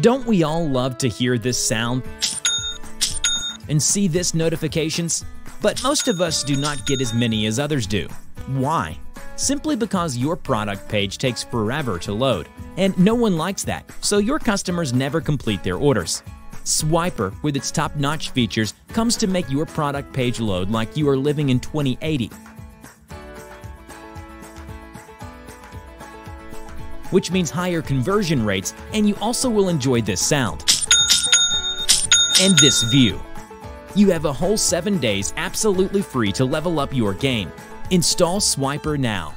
Don't we all love to hear this sound and see this notifications? But most of us do not get as many as others do. Why? Simply because your product page takes forever to load, and no one likes that, so your customers never complete their orders. Swipper, with its top-notch features, comes to make your product page load like you are living in 2080. Which means higher conversion rates, and you also will enjoy this sound and this view. You have a whole 7 days absolutely free to level up your game. Install Swipper now.